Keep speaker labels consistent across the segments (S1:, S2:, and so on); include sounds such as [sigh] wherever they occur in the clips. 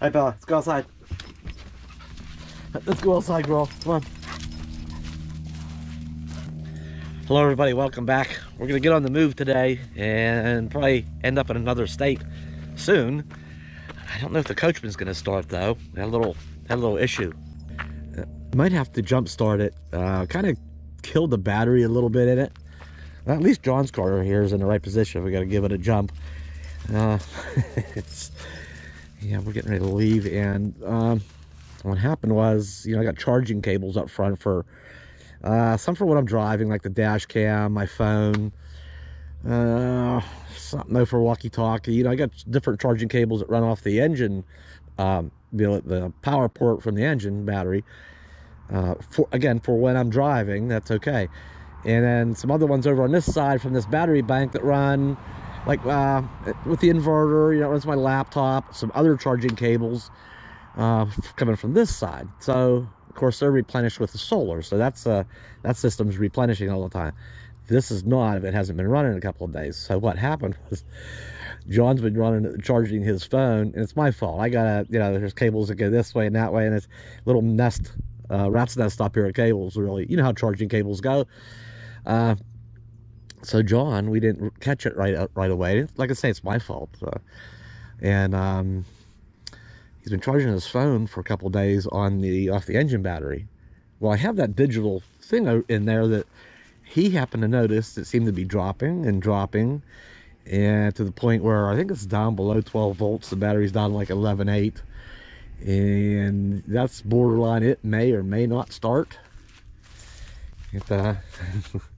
S1: Hey Bella, let's go outside. Let's go outside, girl. Come on. Hello, everybody. Welcome back. We're gonna get on the move today and probably end up in another state soon. I don't know if the coachman's gonna start though. Had a little had a little issue. Uh, might have to jump start it. Uh, kind of killed the battery a little bit in it. Well, at least John's car here is in the right position. We got to give it a jump. Uh, [laughs] it's yeah, we're getting ready to leave, and um, what happened was, you know, I got charging cables up front for uh, some for what I'm driving, like the dash cam, my phone, uh, something for walkie-talkie. You know, I got different charging cables that run off the engine, um, the, the power port from the engine battery. Uh, for again, for when I'm driving, that's okay. And then some other ones over on this side from this battery bank that run like uh, with the inverter, you know, it's my laptop, some other charging cables uh, coming from this side. So of course they're replenished with the solar. So that's uh, that system's replenishing all the time. This is not if it hasn't been running a couple of days. So what happened [laughs] was John's been running charging his phone and it's my fault. I gotta, you know, there's cables that go this way and that way and it's little nest, uh, rat's nest up here of cables really. You know how charging cables go. Uh, so John, we didn't catch it right right away. Like I say, it's my fault. And um, he's been charging his phone for a couple days on the off the engine battery. Well, I have that digital thing in there that he happened to notice that seemed to be dropping and dropping and to the point where I think it's down below 12 volts. The battery's down like 11.8 and that's borderline. It may or may not start. It, uh, [laughs]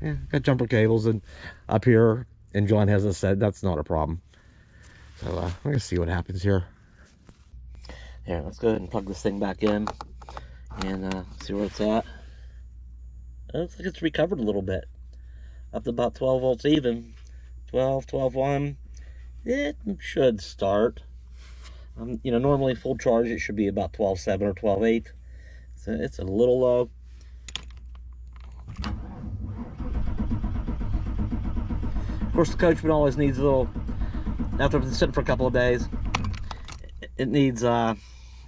S1: yeah, got jumper cables and up here, and John hasn't said that's not a problem. So uh, I'm gonna see what happens here. Here, let's go ahead and plug this thing back in and uh, see where it's at. It looks like it's recovered a little bit. Up to about 12 volts even. 12, 12, 1. It should start. Um, you know, normally full charge it should be about 12.7 or 12.8. So it's a little low. Course, the coachman always needs a little, after been sitting for a couple of days, it needs, uh,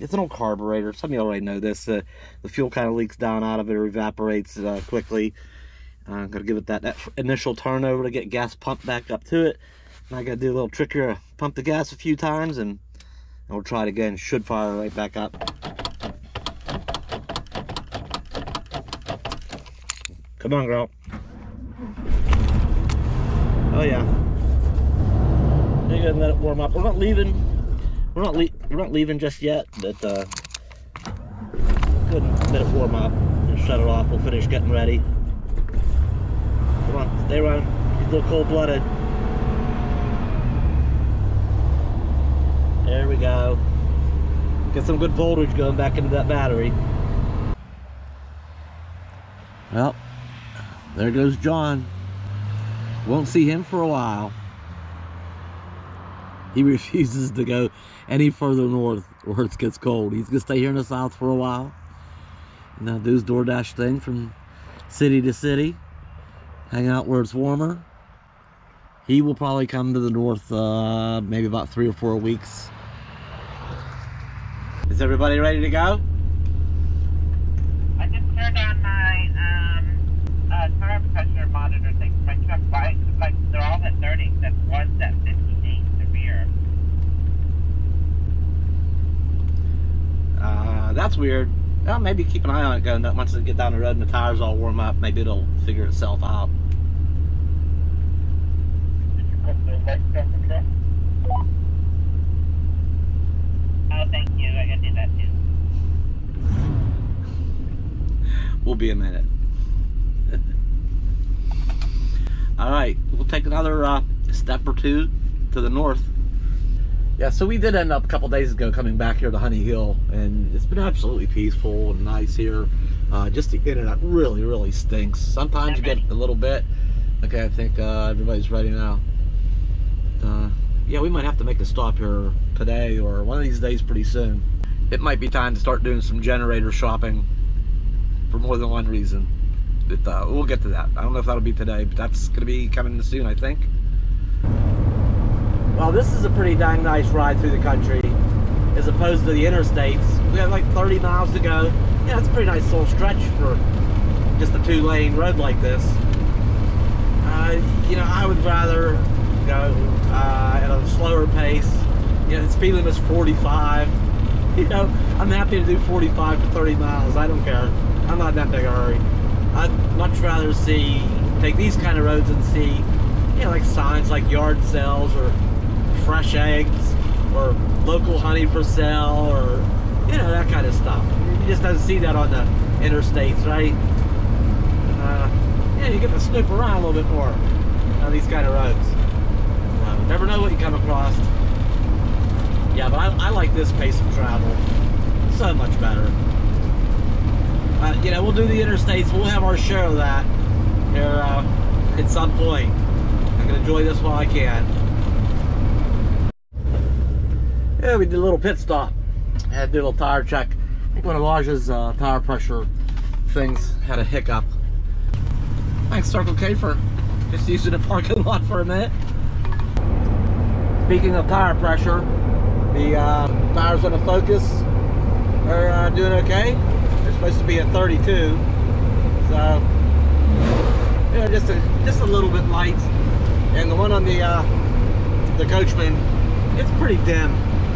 S1: it's an old carburetor. Some of you already know this. Uh, the fuel kind of leaks down out of it or evaporates uh, quickly. I'm uh, going to give it that, that initial turnover to get gas pumped back up to it. And I got to do a little trick here, pump the gas a few times, and, and we'll try it again. Should fire right back up. Come on, girl. Oh yeah. You gotta let it warm up. We're not leaving. We're not le we're not leaving just yet, but uh, go ahead let it warm up and shut it off. We'll finish getting ready. Come on, stay around. He's a little cold-blooded. There we go. Get some good voltage going back into that battery. Well, there goes John. Won't see him for a while. He [laughs] refuses to go any further north where it gets cold. He's gonna stay here in the south for a while. And do his DoorDash thing from city to city. Hang out where it's warmer. He will probably come to the north uh, maybe about three or four weeks. Is everybody ready to go?
S2: I just turned on my um, uh, tire pressure monitor thing my truck. Like, like they're all at 30, except one's at 58 severe.
S1: Uh, that's weird. Well, maybe keep an eye on it going. up. Once it get down the road and the tires all warm up, maybe it'll figure itself out.
S2: Did you put the lights on the truck? Oh, thank you. I gotta do that too.
S1: We'll be a minute. All right, we'll take another uh, step or two to the north. Yeah, so we did end up a couple days ago coming back here to Honey Hill, and it's been absolutely peaceful and nice here. Uh, just the internet really, really stinks. Sometimes you get a little bit. Okay, I think uh, everybody's ready now. Uh, yeah, we might have to make a stop here today or one of these days pretty soon. It might be time to start doing some generator shopping for more than one reason. But uh, we'll get to that. I don't know if that'll be today, but that's going to be coming soon, I think. Well, this is a pretty dang nice ride through the country. as opposed to the interstates. We have like 30 miles to go. Yeah, it's a pretty nice little stretch for just a two lane road like this. Uh, you know, I would rather go uh, at a slower pace. You know, the speed limit's 45. [laughs] You know, I'm happy to do 45 for 30 miles. I don't care. I'm not in that big a hurry. I'd much rather see, take these kind of roads and see, you know, like signs like yard sales or fresh eggs or local honey for sale or, you know, that kind of stuff. You just don't see that on the interstates, right? Uh, yeah, you get to snoop around a little bit more on these kind of roads. Uh, never know what you come across. Yeah, but I, I like this pace of travel so much better. Uh, you know, we'll do the interstates. We'll have our of that here uh, at some point. I'm gonna enjoy this while I can. Yeah, we did a little pit stop. Had to do a little tire check. I think one of Elijah's uh, tire pressure things had a hiccup. Thanks, Circle K, for just using the parking lot for a minute. Speaking of tire pressure, the uh, tires on the Focus are uh, doing okay. Supposed to be at 32, so yeah, just a just a little bit light. And the one on the uh, the Coachman, it's pretty dim.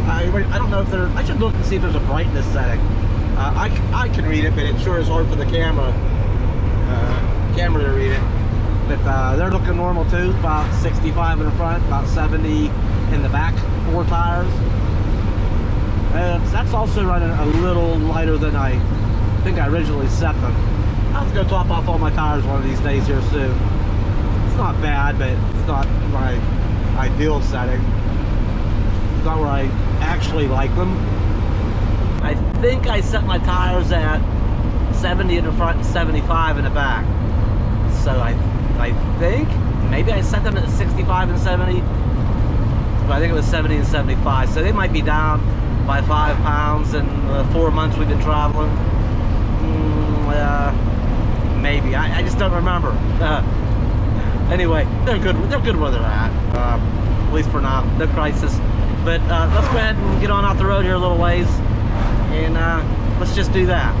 S1: I, I don't know if there. I should look and see if there's a brightness setting. Uh, I I can read it, but it sure is hard for the camera uh, camera to read it. But uh, they're looking normal too. About 65 in the front, about 70 in the back, four tires. And that's also running a little lighter than I think I originally set them. I'll have to go top off all my tires one of these days here soon. It's not bad, but it's not my ideal setting. It's not where I actually like them. I think I set my tires at 70 in the front and 75 in the back. So I, I think maybe I set them at 65 and 70, but I think it was 70 and 75. So they might be down by five pounds in the four months we've been traveling. Uh, maybe I, I, just don't remember. Uh, anyway, they're good. They're good where they're at. Uh, at least for now, no crisis. But uh, let's go ahead and get on out the road here a little ways, and uh, let's just do that.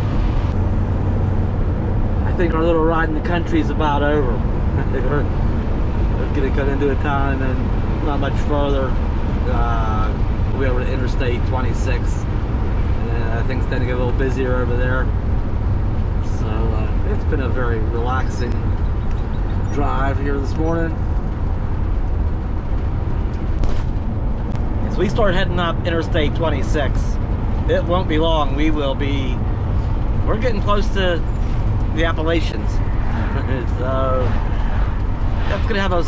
S1: I think our little ride in the country is about over. [laughs] we're, gonna cut into a town and not much further. Uh, we over to Interstate 26. Uh, things tend to get a little busier over there. It's been a very relaxing drive here this morning. As we start heading up Interstate 26, it won't be long. We will be, we're getting close to the Appalachians. [laughs] so that's gonna have a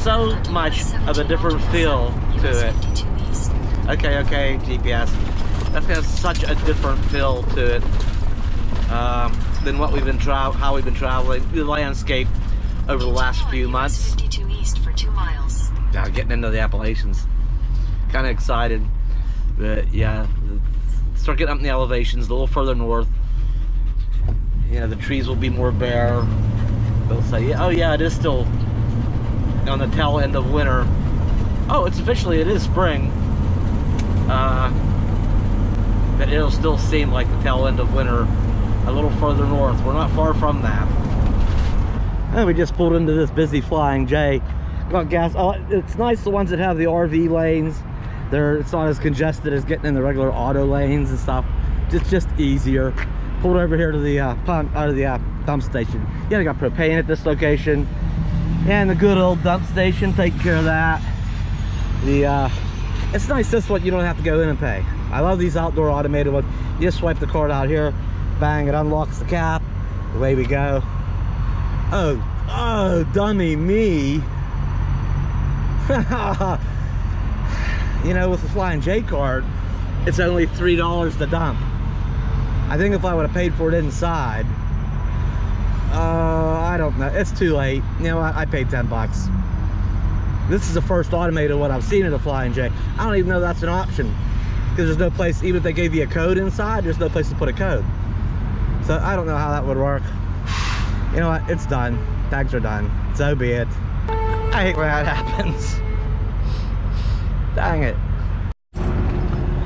S1: so much of a different feel to it. Okay, okay, GPS. That's gonna have such a different feel to it um, than what we've been tra how we've been traveling the landscape over the last few months.
S3: east for two miles.
S1: Yeah, getting into the Appalachians. Kind of excited, but yeah, start getting up in the elevations a little further north. You know, the trees will be more bare. They'll say, oh yeah, it is still on the tail end of winter. Oh, it's officially, it is spring. Uh, but it'll still seem like the tail end of winter a little further north. We're not far from that. And we just pulled into this busy Flying J. Got gas. Oh, it's nice the ones that have the RV lanes. They're it's not as congested as getting in the regular auto lanes and stuff. Just just easier. Pulled over here to the uh, pump out of the uh, dump station. Yeah, they got propane at this location, and the good old dump station taking care of that. The uh, it's nice this one you don't have to go in and pay. I love these outdoor automated ones. You just swipe the card out here, bang, it unlocks the cap. Away we go. Oh, oh, dummy me. [laughs] you know, with the Flying J card, it's only $3 to dump. I think if I would have paid for it inside, uh, I don't know. It's too late. You know, I, I paid 10 bucks. This is the first automated one I've seen in a Flying J. I don't even know that's an option because there's no place, even if they gave you a code inside, there's no place to put a code. So I don't know how that would work. You know what? It's done. Tags are done. So be it. I hate when that [laughs] happens. Dang it.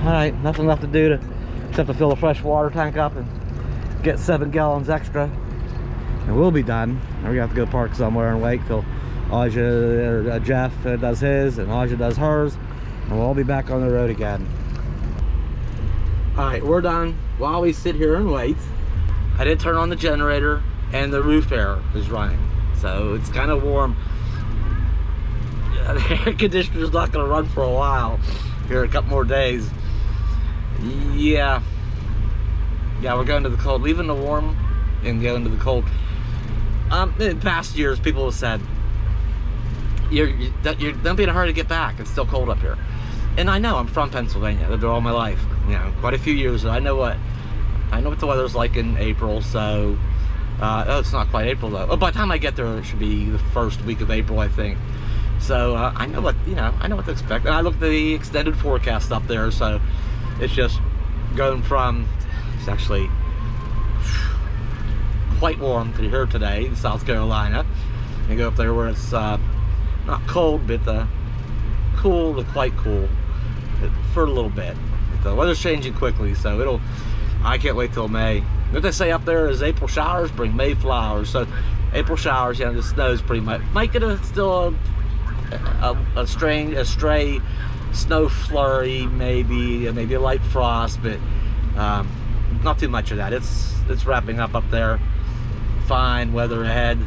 S1: All right, nothing left to do to except to fill the fresh water tank up and get seven gallons extra. And we'll be done. And we have to go park somewhere and wait till Aja or uh, Jeff uh, does his and Aja does hers. And we'll all be back on the road again. All right, we're done. While we sit here and wait, I did turn on the generator and the roof air is running. So it's kind of warm. Yeah, [laughs] the air conditioner's not gonna run for a while. Here, a couple more days. Yeah. Yeah, we're going to the cold. Leaving the warm and going to the cold. Um, in past years, people have said, you're, you, you're, don't be in a hurry to get back. It's still cold up here. And I know, I'm from Pennsylvania. Lived there all my life. You know, quite a few years. I know what, I know what the weather's like in April, so, uh, oh, it's not quite April though. Oh, by the time I get there, it should be the first week of April, I think. So, uh, I know what, you know, I know what to expect. And I looked at the extended forecast up there, so it's just going from, it's actually quite warm to here today in South Carolina. And go up there where it's uh, not cold, but uh, cool to quite cool for a little bit. The weather's changing quickly, so it'll, I can't wait till May. What they say up there is April showers bring May flowers. So April showers, you know, the snow's pretty much, might get a, still a, a, a strange, a stray snow flurry, maybe, maybe a light frost, but um, not too much of that. It's it's wrapping up up there. Fine weather ahead.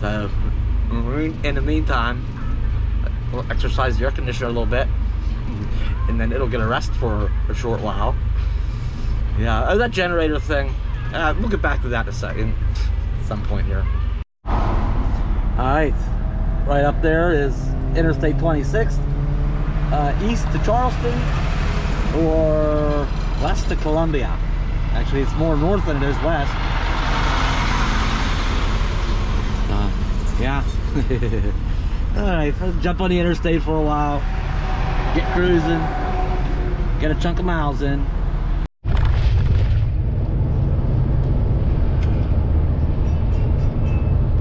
S1: So in the meantime, we'll exercise the air conditioner a little bit, and then it'll get a rest for a short while. Yeah, oh, that generator thing. Uh, we'll get back to that in a second, some point here. All right, right up there is Interstate 26, uh, east to Charleston or west to Columbia. Actually, it's more north than it is west. Uh, yeah. [laughs] All right, jump on the interstate for a while, get cruising, get a chunk of miles in.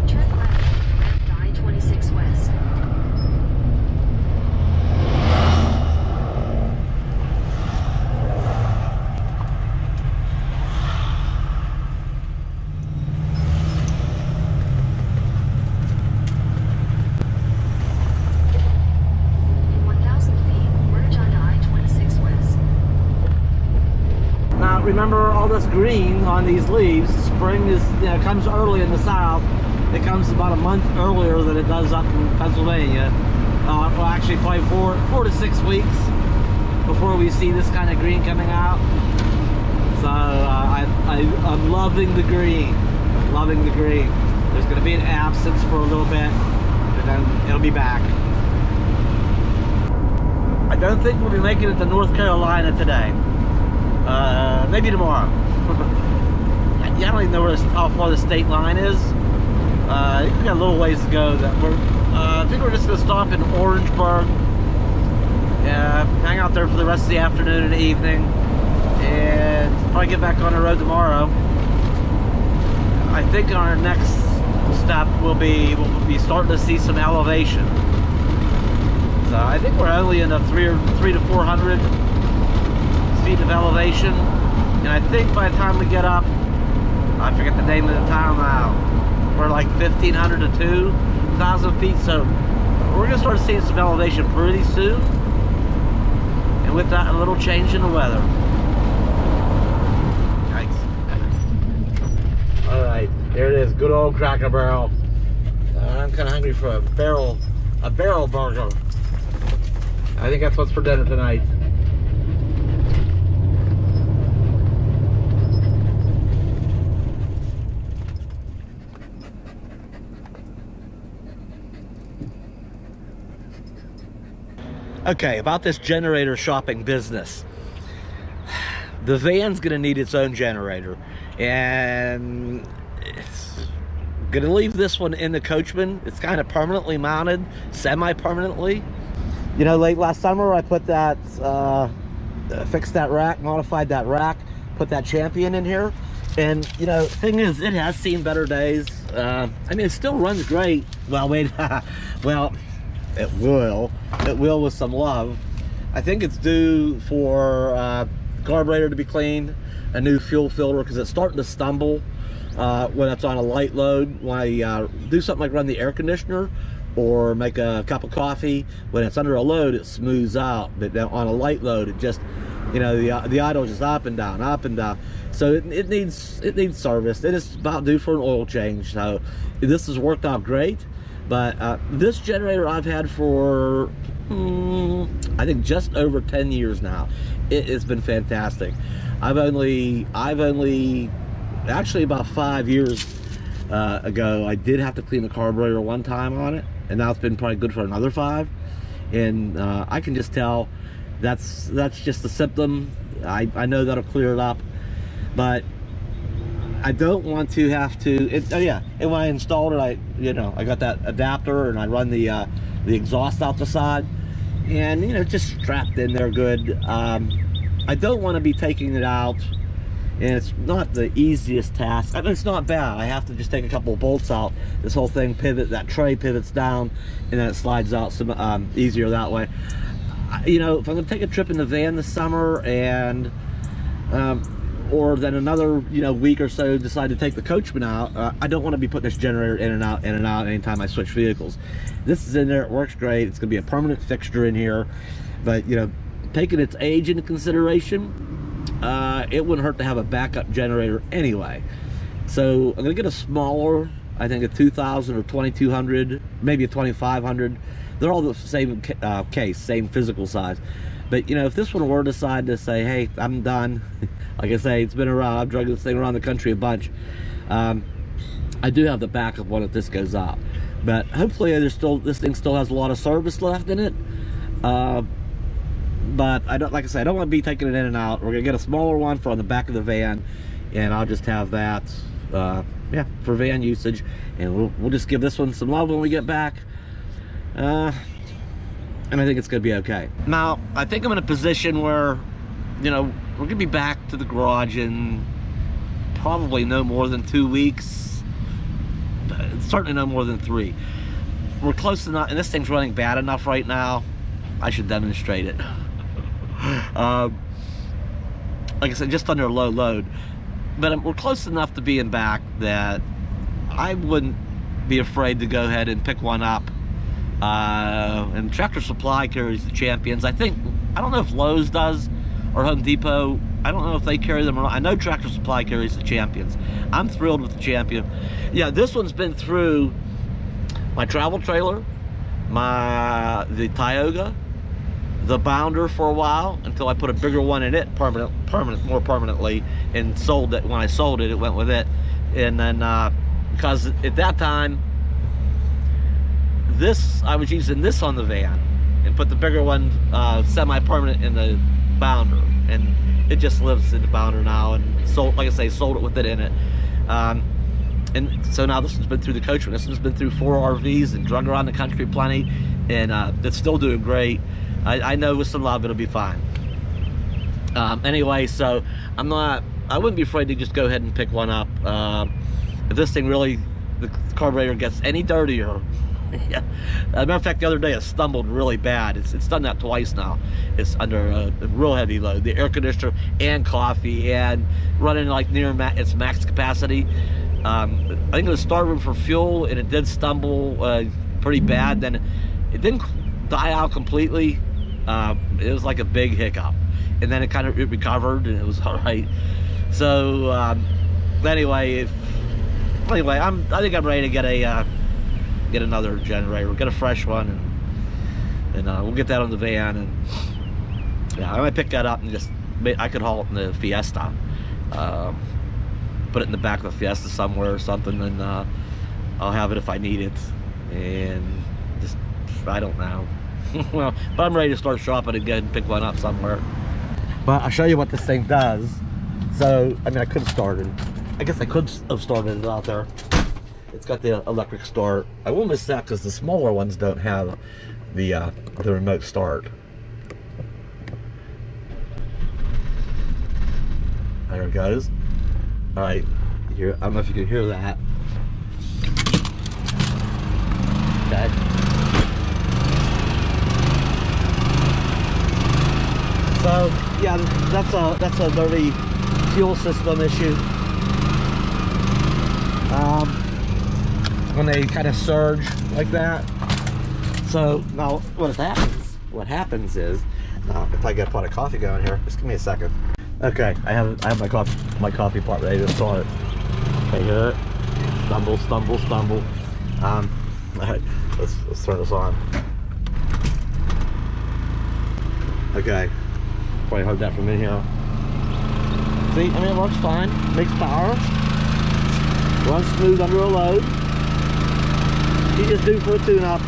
S3: Turn left. I-26 West. In 1,000 feet, merge onto I-26 West.
S1: Now remember all this green on these leaves. Spring is you know, comes early in the south. It comes about a month earlier than it does up in Pennsylvania. Uh, well, actually, probably four four to six weeks before we see this kind of green coming out. So uh, I, I I'm loving the green, loving the green. There's going to be an absence for a little bit, and then it'll be back. I don't think we'll be making it to North Carolina today. Uh, maybe tomorrow. [laughs] I don't even know where this, how far the state line is. Uh, we got a little ways to go. That we're, uh, I think we're just gonna stop in Orangeburg. Yeah, hang out there for the rest of the afternoon and evening, and probably get back on the road tomorrow. I think our next stop will be we'll be starting to see some elevation. So I think we're only in the three or three to four hundred feet of elevation. And I think by the time we get up, I forget the name of the town now, we're like 1,500 to 2,000 feet. So we're gonna start seeing some elevation pretty soon. And with that, a little change in the weather. Yikes. All right, there it is, good old Cracker Barrel. Uh, I'm kind of hungry for a barrel, a barrel burger. I think that's what's for dinner tonight. Okay, about this generator shopping business. The van's gonna need its own generator. And it's gonna leave this one in the coachman. It's kind of permanently mounted, semi-permanently. You know, late last summer I put that, uh, fixed that rack, modified that rack, put that champion in here. And, you know, thing is, it has seen better days. Uh, I mean, it still runs great. Well, wait, [laughs] well, it will. It will with some love. I think it's due for uh, carburetor to be cleaned, a new fuel filter because it's starting to stumble uh, when it's on a light load. When I uh, do something like run the air conditioner or make a cup of coffee, when it's under a load, it smooths out. But on a light load, it just, you know, the the idle just up and down, up and down. So it, it needs it needs service. It is about due for an oil change. So this has worked out great. But uh, this generator I've had for hmm, I think just over 10 years now. It has been fantastic. I've only I've only actually about five years uh, ago I did have to clean the carburetor one time on it, and now it's been probably good for another five. And uh, I can just tell that's that's just a symptom. I, I know that'll clear it up, but I don't want to have to. It, oh yeah, and when I installed it, I you know I got that adapter and I run the uh, the exhaust out the side, and you know just strapped in there good. Um, I don't want to be taking it out, and it's not the easiest task. I mean, it's not bad. I have to just take a couple of bolts out. This whole thing pivot, that tray pivots down, and then it slides out some um, easier that way. You know, if I'm gonna take a trip in the van this summer and um, or then another you know week or so decide to take the coachman out uh, i don't want to be putting this generator in and out in and out anytime i switch vehicles. This is in there it works great it's going to be a permanent fixture in here but you know taking its age into consideration uh, it wouldn't hurt to have a backup generator anyway. So i'm going to get a smaller i think a 2000 or 2200 maybe a 2500 they're all the same uh, case same physical size but you know, if this one were to decide to say, "Hey, I'm done," [laughs] like I say, it's been around. I've dragged this thing around the country a bunch. Um, I do have the backup one if this goes out, but hopefully, there's still this thing still has a lot of service left in it. Uh, but I don't, like I said, I don't want to be taking it in and out. We're gonna get a smaller one for on the back of the van, and I'll just have that, uh, yeah, for van usage, and we'll we'll just give this one some love when we get back. Uh, and I think it's gonna be okay. Now, I think I'm in a position where, you know, we're gonna be back to the garage in probably no more than two weeks. Uh, Certainly no more than three. We're close enough, and this thing's running bad enough right now. I should demonstrate it. [laughs] um, like I said, just under a low load. But we're close enough to being back that I wouldn't be afraid to go ahead and pick one up uh, and Tractor Supply carries the champions. I think, I don't know if Lowe's does or Home Depot. I don't know if they carry them or not. I know Tractor Supply carries the champions. I'm thrilled with the champion. Yeah, this one's been through my travel trailer, my the Tioga, the Bounder for a while until I put a bigger one in it, permanent, permanent, more permanently, and sold it. When I sold it, it went with it, and then uh, because at that time this I was using this on the van and put the bigger one uh, semi-permanent in the bounder. And it just lives in the bounder now and sold like I say sold it with it in it. Um, and so now this one's been through the coachman this one's been through four RVs and drug around the country plenty. And uh, it's still doing great. I, I know with some love it'll be fine. Um, anyway so I'm not I wouldn't be afraid to just go ahead and pick one up. Uh, if this thing really the carburetor gets any dirtier [laughs] yeah. As a matter of fact, the other day it stumbled really bad. It's, it's done that twice now. It's under a, a real heavy load. The air conditioner and coffee and running like near ma its max capacity. Um, I think it was starving for fuel and it did stumble uh, pretty bad. Then it didn't die out completely. Uh, it was like a big hiccup. And then it kind of it recovered and it was [laughs] all right. So um, anyway, if, anyway, I'm I think I'm ready to get a uh, get another generator, get a fresh one, and, and uh, we'll get that on the van. And yeah, I might pick that up and just I could haul it in the Fiesta, um, put it in the back of the Fiesta somewhere or something, and uh, I'll have it if I need it. And just I don't know. [laughs] well, but I'm ready to start shopping again pick one up somewhere. But I'll show you what this thing does. So, I mean, I could have started. I guess I could have started it out there. It's got the electric start. I will miss that because the smaller ones don't have the uh, the remote start. There it goes. All right, here. I don't know if you can hear that. Okay. So yeah, that's a that's a dirty fuel system issue. Um, when they kind of surge like that. So now what happens? What happens is now if I get a pot of coffee going here, just give me a second. Okay, I have I have my coffee my coffee pot ready to start. Okay, hear it? Stumble, stumble, stumble. Um, [laughs] all right, let's let's turn this on. Okay, probably heard that from in here. See, I mean it works fine. Makes power. Runs smooth under a load. You just due for a tune-up.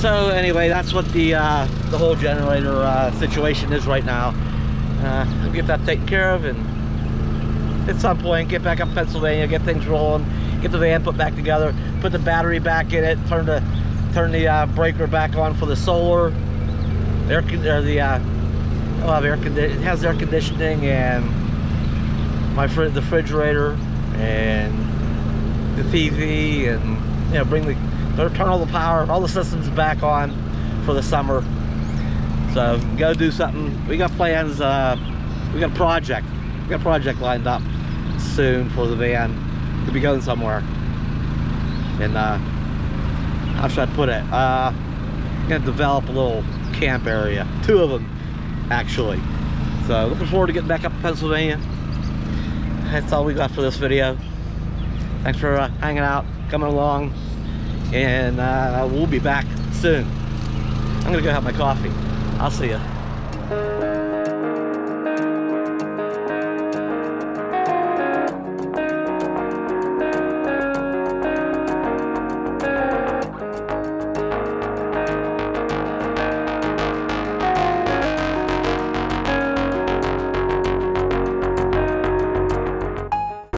S1: So anyway, that's what the uh, the whole generator uh, situation is right now. Uh, I'll get that taken care of and at some point get back up Pennsylvania, get things rolling, get the van put back together, put the battery back in it, turn the turn the uh, breaker back on for the solar, air con- or the uh, have air it has air conditioning and my fr- the refrigerator and the TV and you know bring the turn all the power, all the systems back on for the summer. So go do something. We got plans. Uh, we got a project. We got a project lined up soon for the van to be going somewhere. And uh, how should I put it? Uh, gonna develop a little camp area. Two of them, actually. So looking forward to getting back up to Pennsylvania. That's all we got for this video. Thanks for uh, hanging out, coming along, and uh, we'll be back soon. I'm gonna go have my coffee. I'll see you.